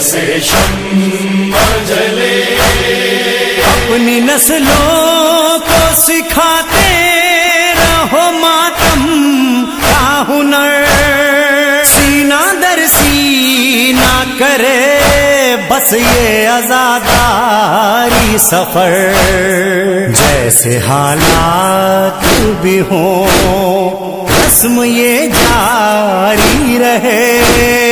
शेषम जले अपनी नस्लों को सिखाते रहो मातम का हुनर सीना दर सीना करे, बस ये आजादारी सफ़र। जैसे हालात भी हो, रस्म ये जारी रहे।